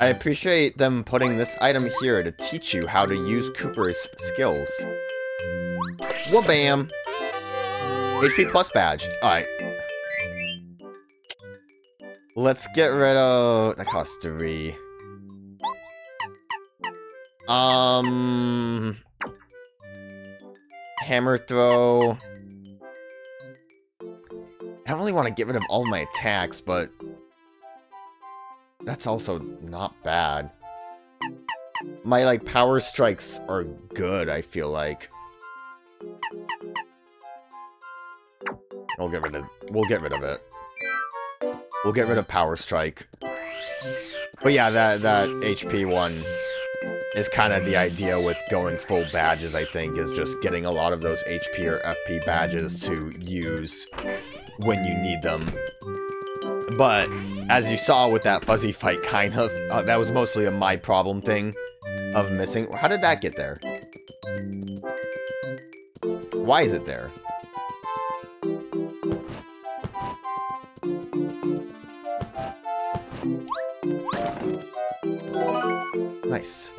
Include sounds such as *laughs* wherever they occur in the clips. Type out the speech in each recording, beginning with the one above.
I appreciate them putting this item here to teach you how to use Kooper's skills. Wha-bam! HP plus badge. Alright. Let's get rid of... That costs three. Um... Hammer throw... I don't really want to get rid of all my attacks, but... That's also not bad. My, like, power strikes are good, I feel like. We'll get rid of we'll get rid of it. We'll get rid of Power Strike. But yeah, that that HP one is kind of the idea with going full badges, I think, is just getting a lot of those HP or FP badges to use when you need them. But, as you saw with that fuzzy fight, kind of, uh, that was mostly a my problem thing of missing. How did that get there? Why is it there? Nice.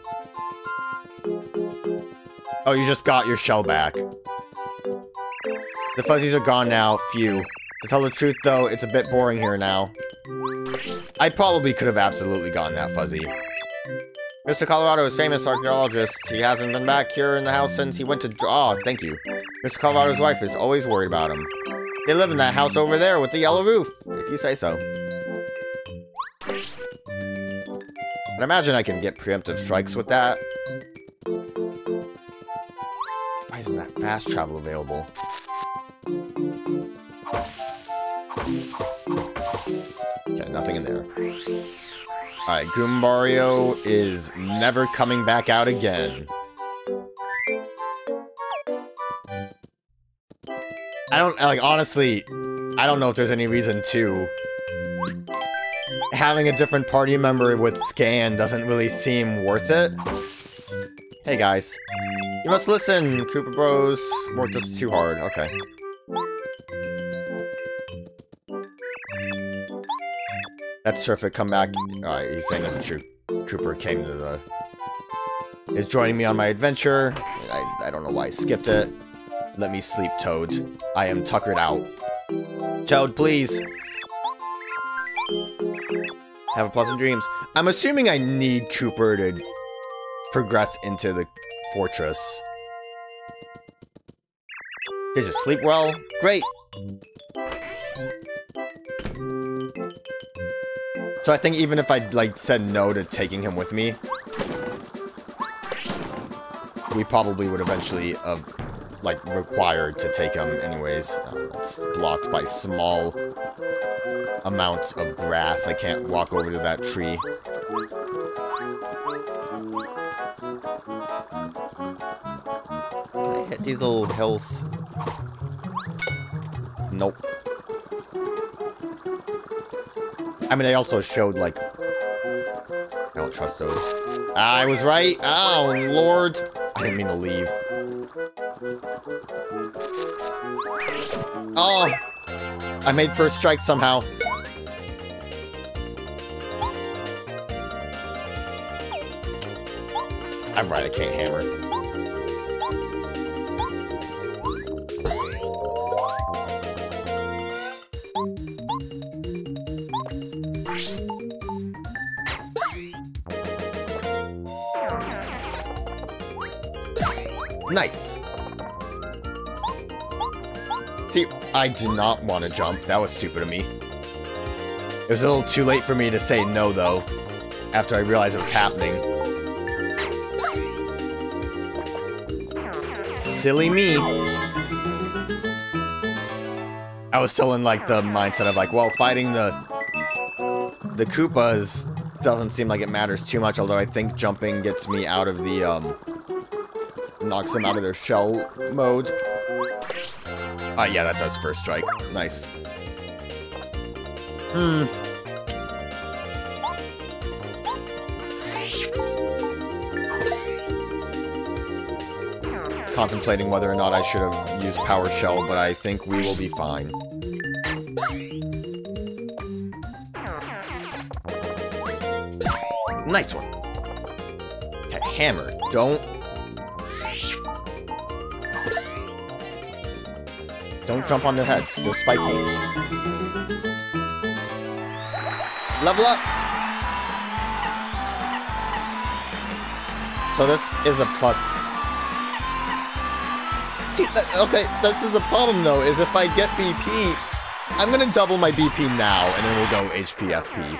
Oh, you just got your shell back. The fuzzies are gone now. Phew. To tell the truth, though, it's a bit boring here now. I probably could have absolutely gotten that fuzzy. Mr. Kolorado is famous archaeologist. He hasn't been back here in the house since he went to... Oh, thank you. Mr. Kolorado's wife is always worried about him. They live in that house over there with the yellow roof, if you say so. I imagine I can get preemptive strikes with that. Why isn't that fast travel available? Nothing in there. Alright, Goombario is never coming back out again. I don't, like, honestly, I don't know if there's any reason to having a different party member with scan doesn't really seem worth it. Hey guys. You must listen, Koopa Bros. Worked us too hard. Okay. That's terrific. Come back. Alright, he's saying that's true. Kooper came to the... Is joining me on my adventure. I, I don't know why I skipped it. Let me sleep, Toad. I am tuckered out. Toad, please. Have a pleasant dreams. I'm assuming I need Kooper to progress into the fortress. Did you sleep well? Great! So I think even if I like said no to taking him with me, we probably would eventually have like required to take him anyways. Um, it's blocked by small amounts of grass. I can't walk over to that tree. Can I hit these little hills? Nope. I mean, I also showed, like... I don't trust those. I was right! Oh, lord! I didn't mean to leave. Oh! I made first strike somehow. I'm right, I can't hammer. I did not want to jump. That was stupid of me. It was a little too late for me to say no, though, after I realized it was happening. Silly me. I was still in, like, the mindset of, like, well, fighting the... The Koopas doesn't seem like it matters too much, although I think jumping gets me out of the, um... Knocks them out of their shell mode. Ah, uh, yeah, that does first strike. Nice. Hmm. contemplating whether or not I should have used Power Shell, but I think we will be fine. Nice one. Hammer. Don't... Don't jump on their heads. They're spiky. Level up! So this is a plus... See, okay, this is the problem though, is if I get BP, I'm gonna double my BP now, and then we'll go HP FP.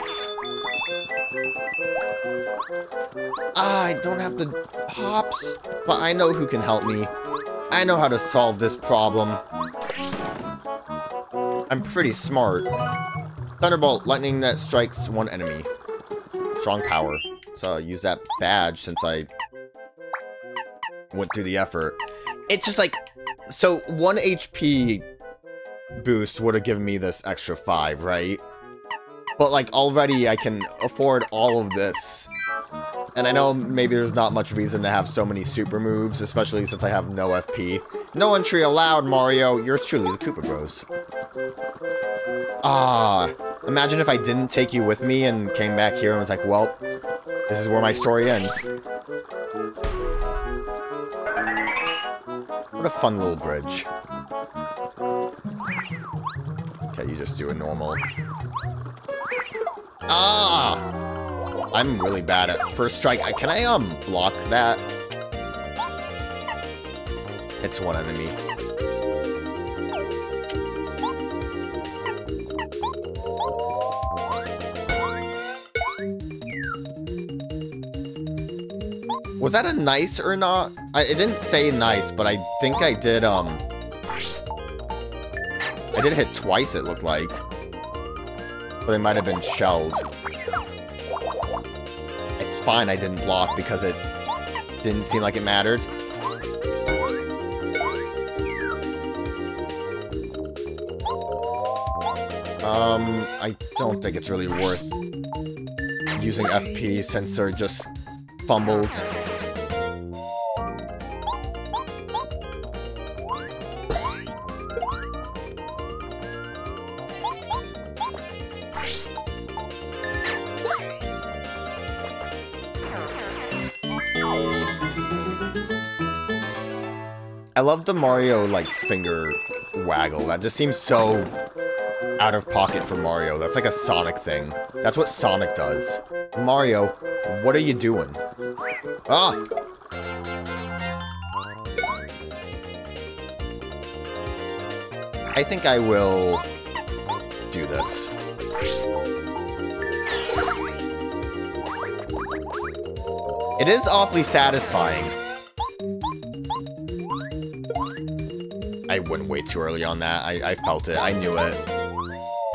Ah, I don't have the hops, but I know who can help me. I know how to solve this problem. I'm pretty smart. Thunderbolt, lightning that strikes one enemy. Strong power. So I'll use that badge since I went through the effort. It's just like, so one HP boost would have given me this extra five, right? But like already I can afford all of this. And I know maybe there's not much reason to have so many super moves, especially since I have no FP. No entry allowed, Mario. Yours truly, the Koopa Bros. Ah, imagine if I didn't take you with me and came back here and was like, well, this is where my story ends. What a fun little bridge. Okay, you just do a normal. Ah! I'm really bad at first strike. Can I, um, block that? It's one enemy. Was that a nice or not? I, it didn't say nice, but I think I did, um... I did hit twice, it looked like. But they might have been shelled. It's fine I didn't block because it didn't seem like it mattered. Um, I don't think it's really worth using FP since they're just fumbled. I love the Mario, like, finger waggle. That just seems so out of pocket for Mario. That's like a Sonic thing. That's what Sonic does. Mario, what are you doing? Ah! I think I will do this. It is awfully satisfying. I went way too early on that. I, I felt it. I knew it.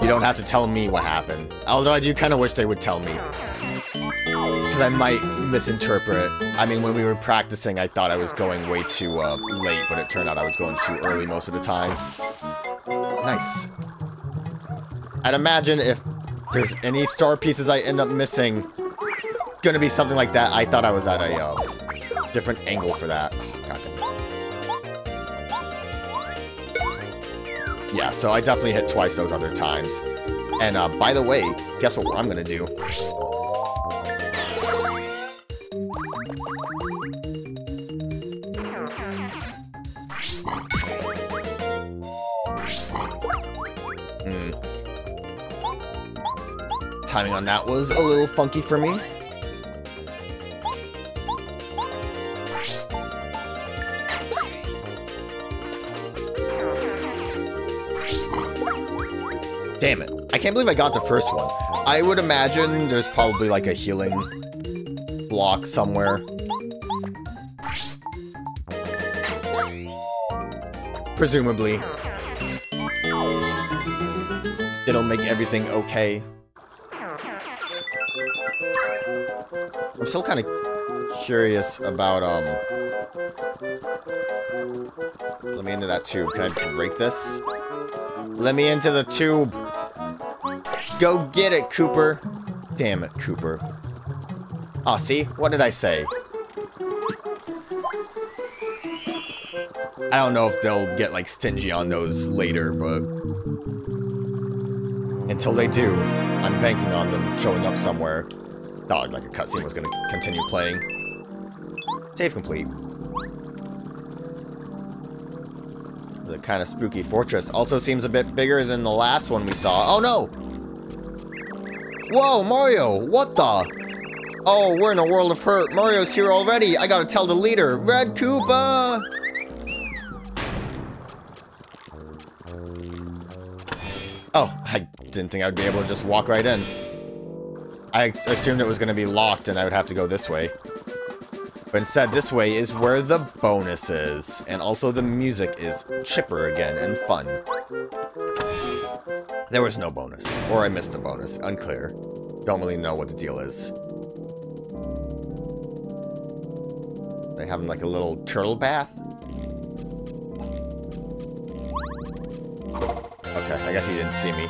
You don't have to tell me what happened. Although I do kind of wish they would tell me. Because I might misinterpret. I mean, when we were practicing, I thought I was going way too uh, late, but it turned out I was going too early most of the time. Nice. I'd imagine if there's any star pieces I end up missing, it's gonna be something like that. I thought I was at a uh, different angle for that. Yeah, so I definitely hit twice those other times. And uh, by the way, guess what I'm gonna do? Hmm. Timing on that was a little funky for me. Can't believe I got the first one. I would imagine there's probably like a healing block somewhere. Presumably. It'll make everything okay. I'm still kind of curious about, um... Let me into that tube. Can I break this? Let me into the tube. Go get it, Kooper. Damn it, Kooper. Oh, ah, see? What did I say? I don't know if they'll get, like, stingy on those later, but... Until they do, I'm banking on them showing up somewhere. Thought like a cutscene was gonna continue playing. Save complete. The kind of spooky fortress also seems a bit bigger than the last one we saw. Oh no! Whoa, Mario! What the? Oh, we're in a world of hurt. Mario's here already. I gotta tell the leader. Red Koopa! Oh, I didn't think I'd be able to just walk right in. I assumed it was going to be locked and I would have to go this way. But instead, this way is where the bonus is. And also the music is chipper again and fun. There was no bonus. Or I missed the bonus. Unclear. Don't really know what the deal is. They having like a little turtle bath? Okay, I guess he didn't see me.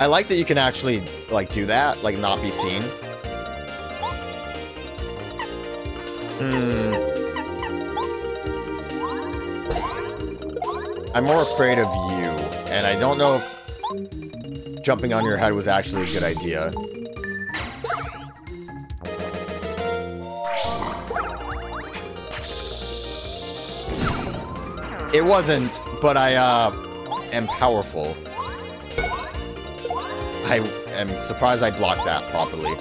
I like that you can actually, like, do that, like, not be seen. Hmm. I'm more afraid of you, and I don't know if jumping on your head was actually a good idea. It wasn't, but I, uh, am powerful. I am surprised I blocked that properly.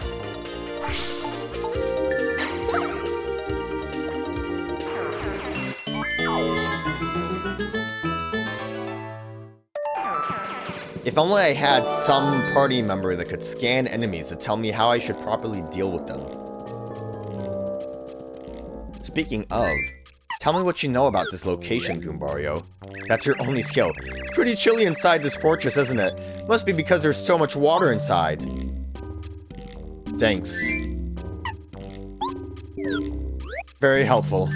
If only I had some party member that could scan enemies to tell me how I should properly deal with them. Speaking of, Tell me what you know about this location, Goombario. That's your only skill. It's pretty chilly inside this fortress, isn't it? Must be because there's so much water inside. Thanks. Very helpful.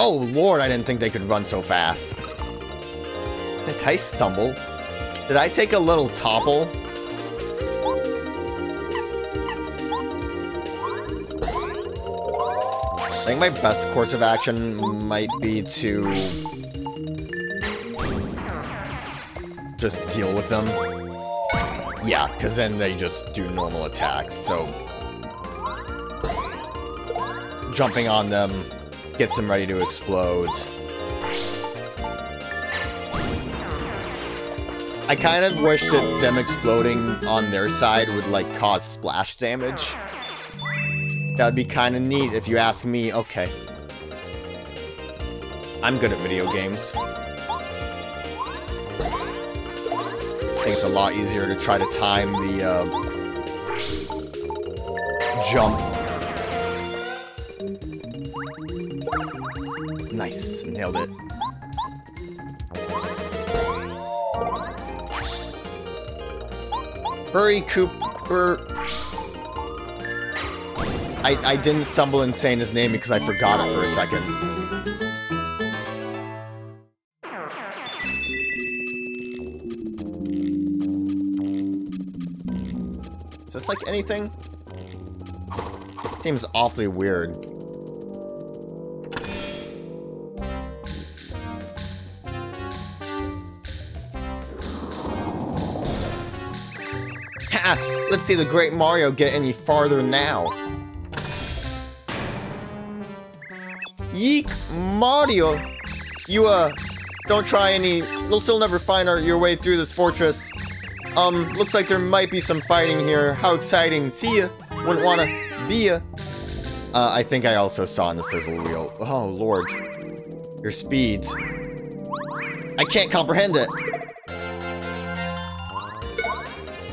Oh, Lord, I didn't think they could run so fast. Did I stumble? Did I take a little topple? I think my best course of action might be to just deal with them. Yeah, because then they just do normal attacks, so... Jumping on them gets them ready to explode. I kind of wish that them exploding on their side would, like, cause splash damage. That would be kind of neat if you ask me. Okay. I'm good at video games. I think it's a lot easier to try to time the uh, jump. Nice, nailed it. Hurry, Kooper. I, I didn't stumble in saying his name because I forgot it for a second. Is this like anything? Seems awfully weird. See the great Mario get any farther now. Yeek, Mario! You, uh, don't try any... You'll still never find our, your way through this fortress. Um, looks like there might be some fighting here. How exciting. See ya. Wouldn't wanna be ya. Uh, I think I also saw in the sizzle wheel. Oh, lord. Your speeds. I can't comprehend it.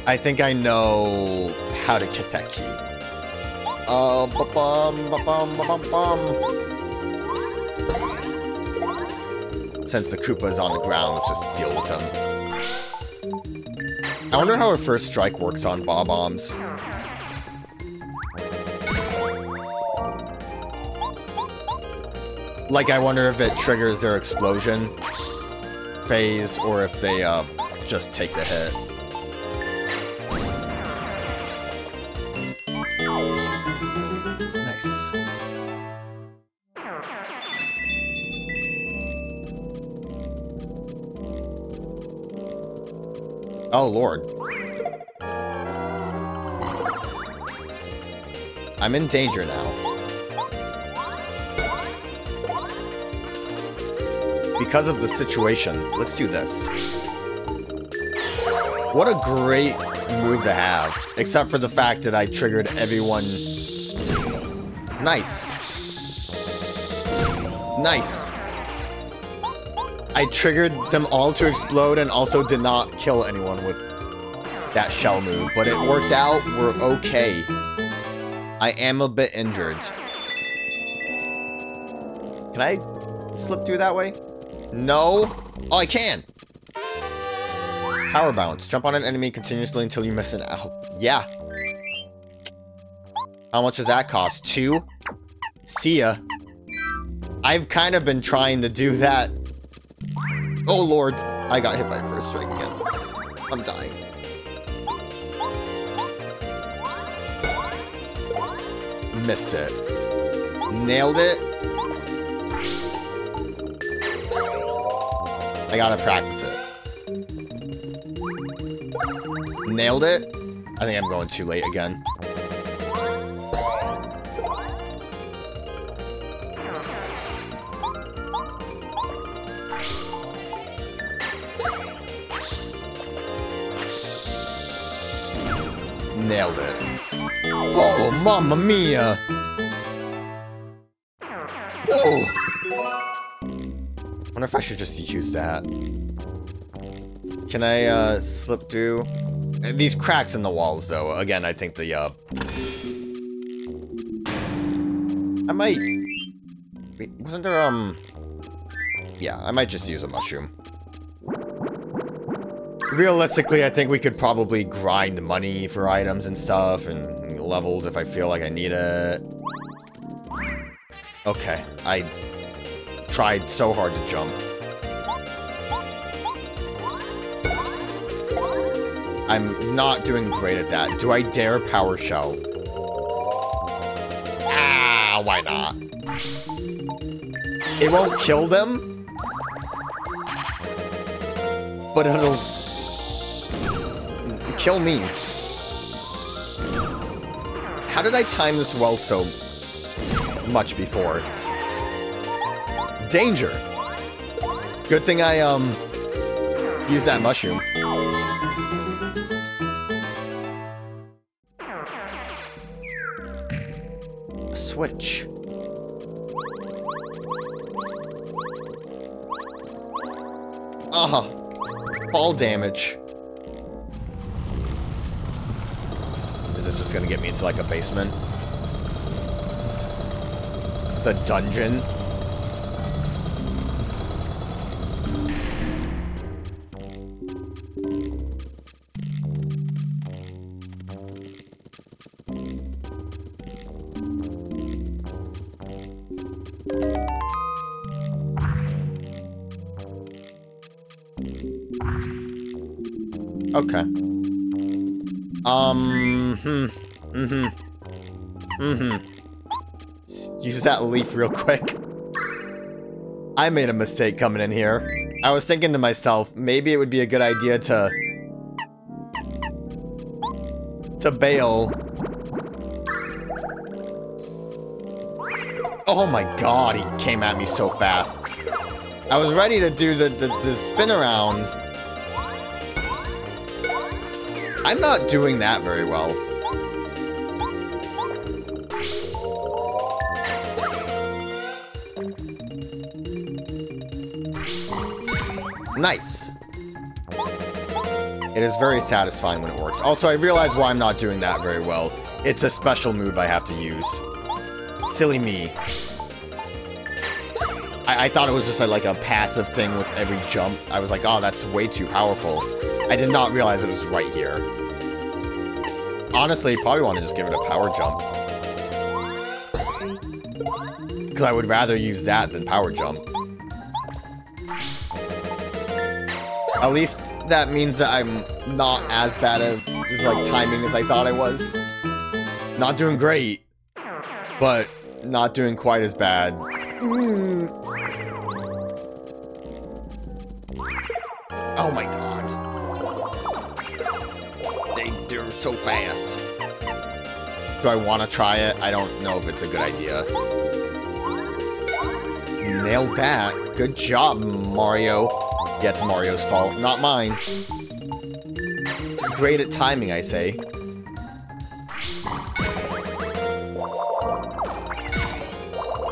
I think I know how to get that key. Uh, ba bum ba bum ba bum bum Since the Koopa is on the ground, let's just deal with them. I wonder how a first strike works on Bob-ombs. Like, I wonder if it triggers their explosion phase, or if they, uh, just take the hit. Oh, Lord. I'm in danger now. Because of the situation, let's do this. What a great move to have. Except for the fact that I triggered everyone... Nice. Nice. I triggered them all to explode and also did not kill anyone with that shell move. But it worked out. We're okay. I am a bit injured. Can I slip through that way? No. Oh, I can. Power bounce. Jump on an enemy continuously until you miss an out. Yeah. How much does that cost? Two? See ya. I've kind of been trying to do that. Oh, Lord. I got hit by a first strike again. I'm dying. Missed it. Nailed it. I gotta practice it. Nailed it. I think I'm going too late again. Nailed it. Oh, mamma mia! Oh! wonder if I should just use that. Can I, uh, slip through? These cracks in the walls, though. Again, I think the, uh... I might... Wait, wasn't there, um... Yeah, I might just use a mushroom. Realistically, I think we could probably grind money for items and stuff, and levels if I feel like I need it. Okay, I tried so hard to jump. I'm not doing great at that. Do I dare Power Shell? Ah, why not? It won't kill them, but it'll kill me. How did I time this well so much before? Danger! Good thing I, um, used that mushroom. Switch. Ah, fall damage. Like a basement? The dungeon? Okay. Um, hmm, mm-hmm, mm-hmm. Use that leaf real quick. I made a mistake coming in here. I was thinking to myself, maybe it would be a good idea to... To bail. Oh my god, he came at me so fast. I was ready to do the, the, the spin around. I'm not doing that very well. Nice. It is very satisfying when it works. Also, I realize why I'm not doing that very well. It's a special move I have to use. Silly me. I, I thought it was just a, like a passive thing with every jump. I was like, oh, that's way too powerful. I did not realize it was right here. Honestly, probably want to just give it a power jump. Because I would rather use that than power jump. At least that means that I'm not as bad at like timing as I thought I was. Not doing great, but not doing quite as bad. Hmm. Oh my god. They, they're so fast. Do I want to try it? I don't know if it's a good idea. Nailed that. Good job, Mario. It's Mario's fault, not mine. Great at timing, I say.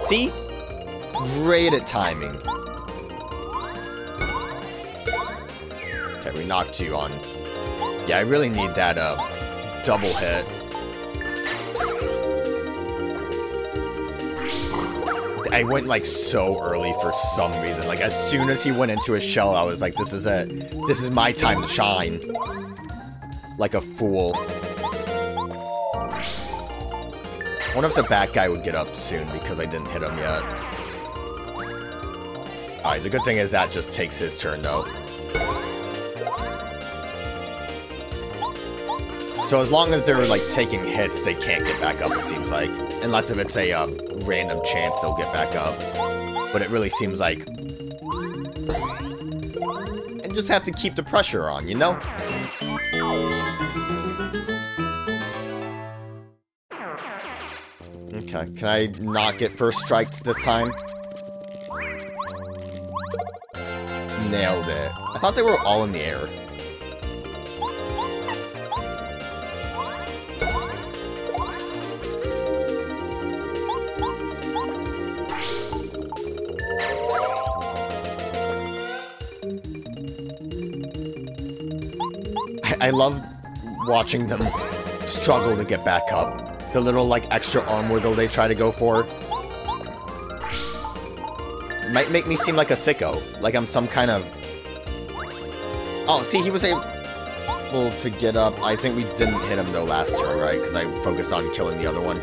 See? Great at timing. Okay, we knocked you on. Yeah, I really need that uh, double hit. I went like so early for some reason. Like as soon as he went into his shell, I was like, this is it. This is my time to shine. Like a fool. I wonder if the bat guy would get up soon because I didn't hit him yet. Alright, the good thing is that just takes his turn though. So as long as they're like taking hits, they can't get back up, it seems like. Unless if it's a uh, random chance they'll get back up. But it really seems like... And just have to keep the pressure on, you know? Okay, can I not get first strike this time? Nailed it. I thought they were all in the air. I, love watching them struggle to get back up. The little, like, extra arm wiggle they try to go for. Might make me seem like a sicko. Like I'm some kind of... Oh, see, he was able to get up. I think we didn't hit him, though, last turn, right? Because I focused on killing the other one.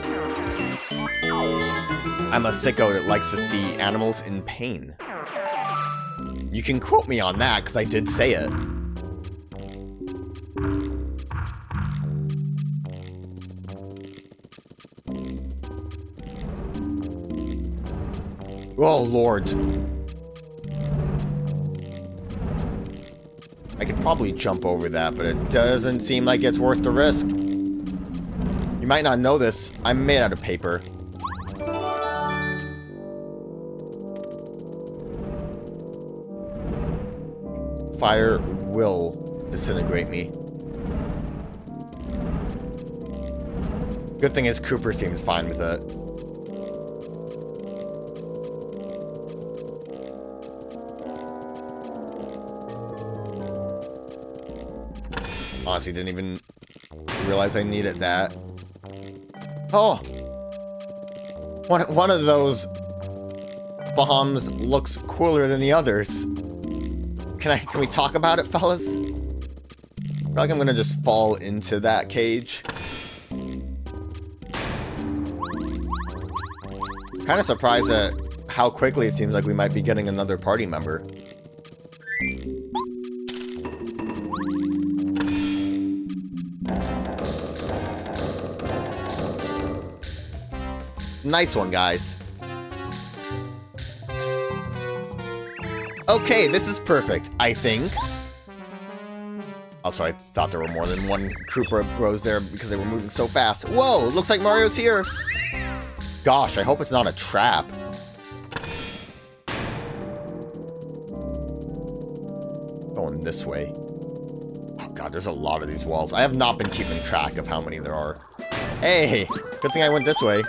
I'm a sicko that likes to see animals in pain. You can quote me on that, because I did say it. Oh, Lord. I could probably jump over that, but it doesn't seem like it's worth the risk. You might not know this. I'm made out of paper. Fire will disintegrate me. Good thing is Kooper seems fine with it. Honestly, didn't even realize I needed that. Oh! One, one of those bombs looks cooler than the others. Can I, can we talk about it, fellas? I feel like I'm gonna just fall into that cage. Kind of surprised at how quickly it seems like we might be getting another party member. Nice one, guys. Okay, this is perfect, I think. Also, I thought there were more than one Koopa Bros there because they were moving so fast. Whoa, looks like Mario's here. Gosh, I hope it's not a trap. Going this way. Oh god, there's a lot of these walls. I have not been keeping track of how many there are. Hey, good thing I went this way.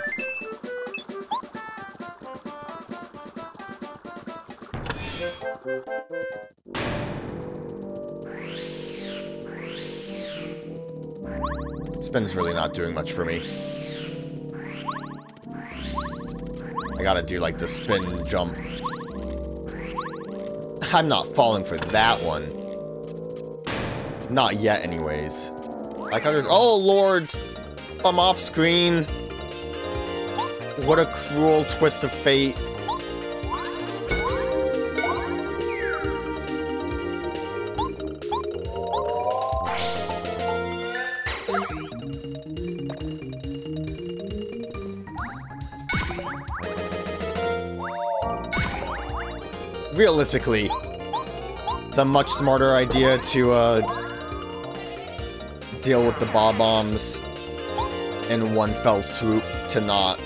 Spin's really not doing much for me. I gotta do, like, the spin jump. I'm not falling for that one. Not yet, anyways. Like, oh, Lord! I'm off screen. What a cruel twist of fate. Realistically, it's a much smarter idea to uh, deal with the Bob-ombs in one fell swoop to not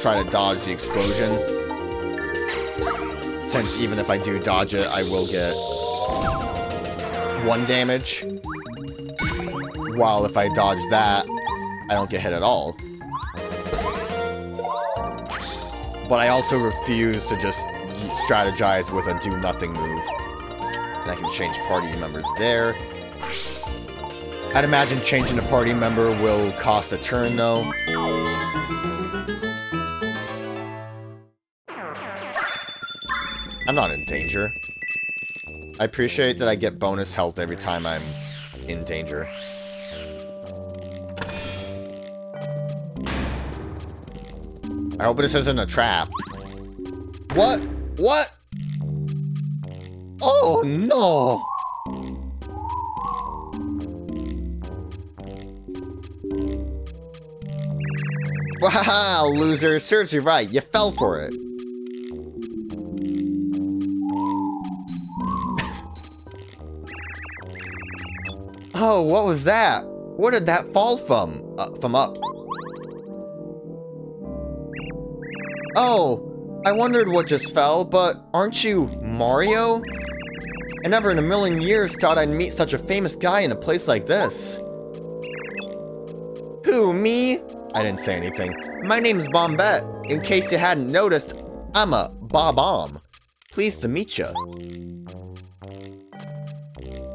try to dodge the explosion. Since even if I do dodge it, I will get one damage. While if I dodge that, I don't get hit at all. But I also refuse to just strategize with a do-nothing move. And I can change party members there. I'd imagine changing a party member will cost a turn, though. I'm not in danger. I appreciate that I get bonus health every time I'm in danger. I hope this isn't a trap. What? What? Oh, no! Wow, loser. Serves you right. You fell for it. *laughs* oh, what was that? Where did that fall from? Uh, from up. Oh, I wondered what just fell, but aren't you Mario? I never in a million years thought I'd meet such a famous guy in a place like this. Who, me? I didn't say anything. My name's Bombette. In case you hadn't noticed, I'm a Bob-omb. Pleased to meet you.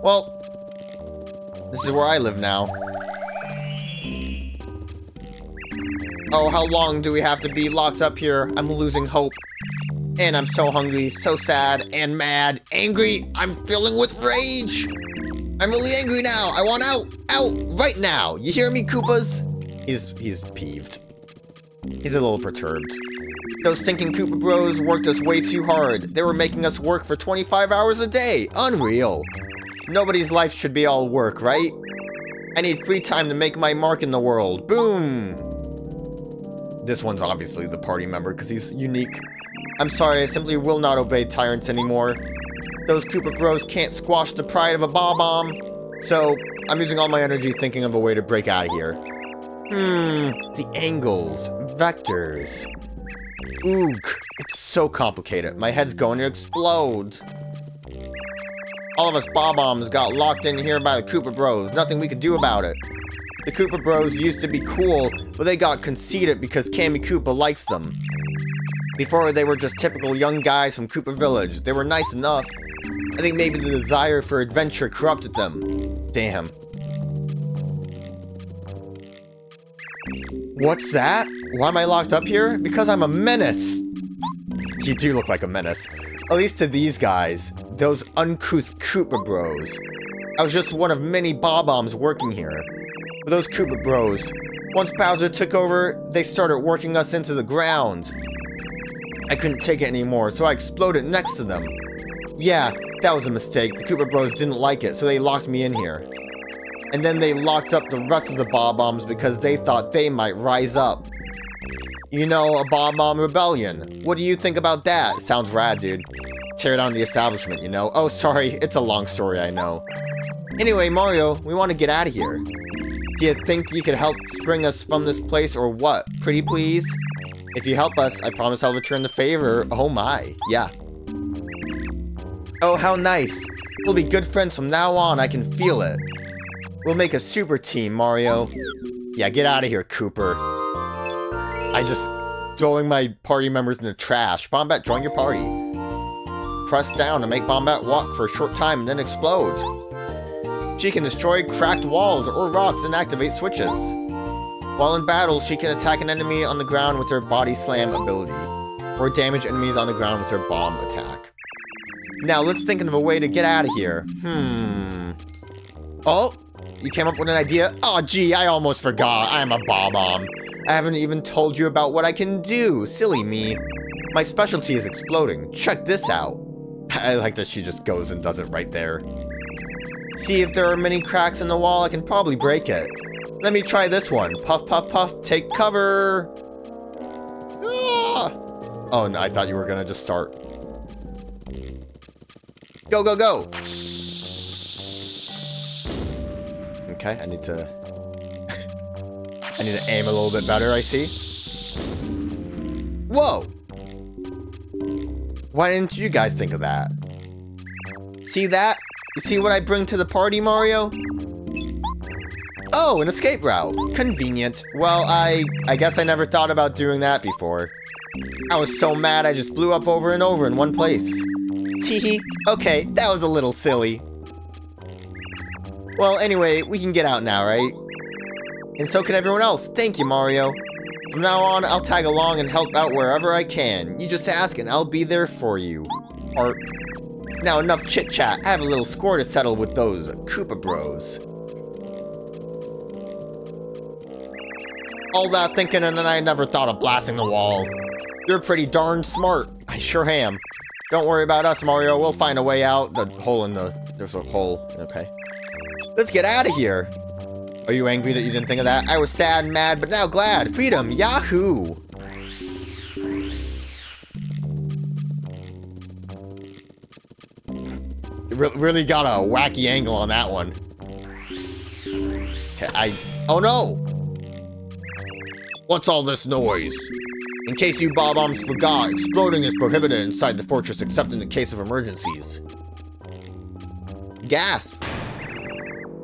Well, this is where I live now. Oh, how long do we have to be locked up here? I'm losing hope. And I'm so hungry, so sad, and mad. Angry, I'm filling with rage. I'm really angry now. I want out, out, right now. You hear me, Koopas? He's, he's peeved. He's a little perturbed. Those stinking Koopa Bros worked us way too hard. They were making us work for 25 hours a day. Unreal. Nobody's life should be all work, right? I need free time to make my mark in the world. Boom! This one's obviously the party member because he's unique. I'm sorry, I simply will not obey tyrants anymore. Those Koopa Bros can't squash the pride of a Bob-omb. So, I'm using all my energy thinking of a way to break out of here. Hmm, the angles, vectors. Oog, it's so complicated. My head's going to explode. All of us Bob-ombs got locked in here by the Koopa Bros. Nothing we could do about it. The Koopa Bros used to be cool, but they got conceited because Kammy Koopa likes them. Before, they were just typical young guys from Koopa Village. They were nice enough. I think maybe the desire for adventure corrupted them. Damn. What's that? Why am I locked up here? Because I'm a menace. You do look like a menace. At least to these guys. Those uncouth Koopa Bros. I was just one of many Bob-ombs working here those Koopa Bros. Once Bowser took over, they started working us into the ground. I couldn't take it anymore, so I exploded next to them. Yeah, that was a mistake. The Koopa Bros didn't like it, so they locked me in here. And then they locked up the rest of the Bob-ombs because they thought they might rise up. You know, a Bob-omb rebellion. What do you think about that? Sounds rad, dude. Tear down the establishment, you know? Oh, sorry, it's a long story, I know. Anyway, Mario, we want to get out of here. Do you think you could help spring us from this place or what? Pretty please? If you help us, I promise I'll return the favor. Oh my, yeah. Oh, how nice. We'll be good friends from now on, I can feel it. We'll make a super team, Mario. Yeah, get out of here, Kooper. I just throwing my party members in the trash. Bombette, join your party. Press down to make Bombette walk for a short time and then explode. She can destroy cracked walls or rocks and activate switches. While in battle, she can attack an enemy on the ground with her body slam ability, or damage enemies on the ground with her bomb attack. Now, let's think of a way to get out of here. Hmm. Oh, you came up with an idea? Oh, gee, I almost forgot. I am a Bob-omb. I haven't even told you about what I can do. Silly me. My specialty is exploding. Check this out. *laughs* I like that she just goes and does it right there. See if there are many cracks in the wall, I can probably break it. Let me try this one. Puff, puff, puff, take cover. Ah! Oh, no, I thought you were gonna just start. Go, go, go. Okay, I need to... *laughs* I need to aim a little bit better, I see. Whoa! Why didn't you guys think of that? See that? You see what I bring to the party, Mario? Oh, an escape route. Convenient. Well, I... I guess I never thought about doing that before. I was so mad I just blew up over and over in one place. Teehee. Okay, that was a little silly. Well, anyway, we can get out now, right? And so can everyone else. Thank you, Mario. From now on, I'll tag along and help out wherever I can. You just ask and I'll be there for you. Or... Now, enough chit-chat. I have a little score to settle with those Koopa Bros. All that thinking and then I never thought of blasting the wall. You're pretty darn smart. I sure am. Don't worry about us, Mario. We'll find a way out. The hole in the... There's a hole. Okay. Let's get out of here. Are you angry that you didn't think of that? I was sad and mad, but now glad. Freedom. Yahoo! Re really got a wacky angle on that one. I... Oh no! What's all this noise? In case you bob-ombs forgot, exploding is prohibited inside the fortress except in the case of emergencies. Gasp!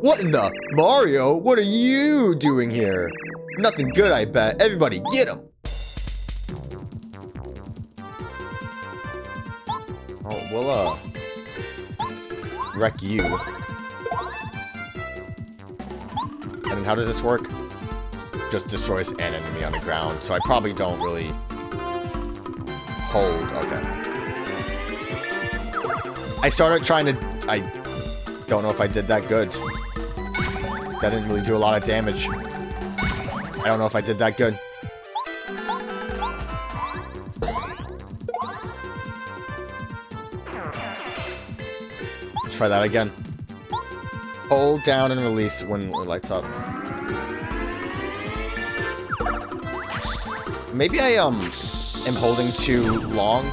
What in the? Mario, what are you doing here? Nothing good, I bet. Everybody, get him! Oh, we'll, uh... Wreck you. And how does this work? Just destroys an enemy on the ground, so I probably don't really... Hold, okay. I started trying to... I don't know if I did that good. That didn't really do a lot of damage. I don't know if I did that good. Try that again. Hold down and release when it lights up. Maybe I um am holding too long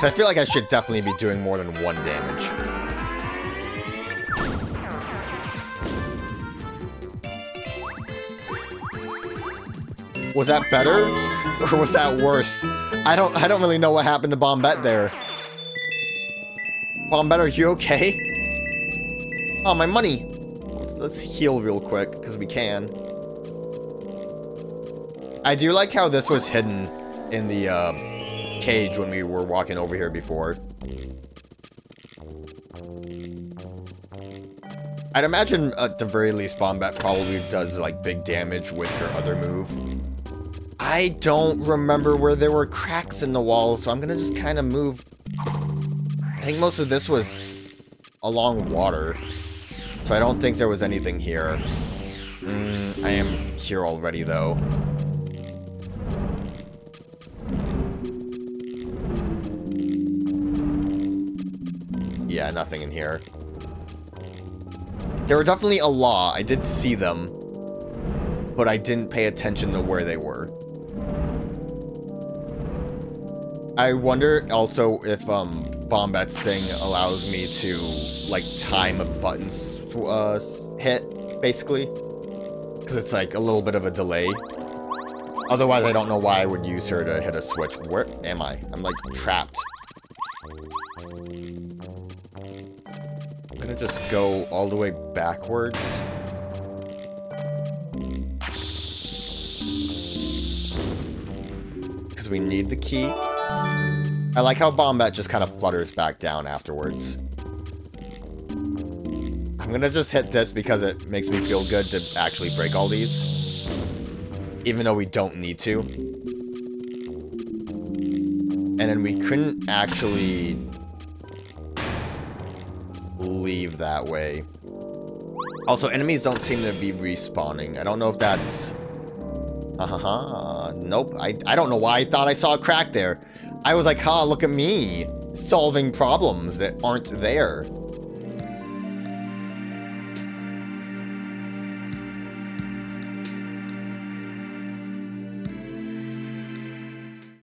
I feel like I should definitely be doing more than one damage. Was that better? Or was that worse? I don't I don't really know what happened to Bombette there. Bombette, are you okay? Oh, my money! Let's, heal real quick, because we can. I do like how this was hidden in the, uh, cage when we were walking over here before. I'd imagine at the very least Bombette probably does like big damage with her other move. I don't remember where there were cracks in the wall, so I'm gonna just kind of move. I think most of this was along water, so I don't think there was anything here. Mm, I am here already though. Yeah, nothing in here. There were definitely a law. I did see them. But I didn't pay attention to where they were. I wonder also if um, Bombette's thing allows me to, like, time a button's uh, hit, basically. Because it's, like, a little bit of a delay. Otherwise, I don't know why I would use her to hit a switch. Where am I? I'm, like, trapped. I'm gonna just go all the way backwards. Because we need the key. I like how Bombette just kind of flutters back down afterwards. I'm gonna just hit this because it makes me feel good to actually break all these. Even though we don't need to. And then we couldn't actually leave that way. Also, enemies don't seem to be respawning. I don't know if that's... Uh -huh. Nope. I, I don't know why I thought I saw a crack there. I was like, ha, look at me. Solving problems that aren't there.